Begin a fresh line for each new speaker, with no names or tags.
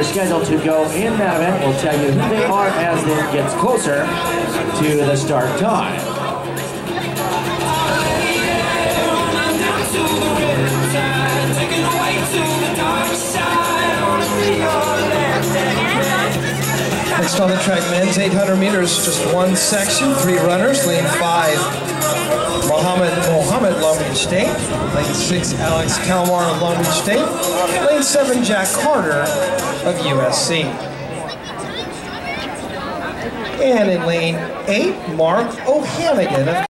runners scheduled to go in that event. We'll tell you who they are as it gets closer to the start time.
Next on the track, men's 800 meters, just one section, three runners. Lane five, Mohammed Mohammed, Long Beach State. Lane six, Alex Kalmar Long Beach State. Lane seven, Jack Carter of USC. And in lane eight, Mark O'Hannigan